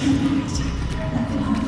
やってます。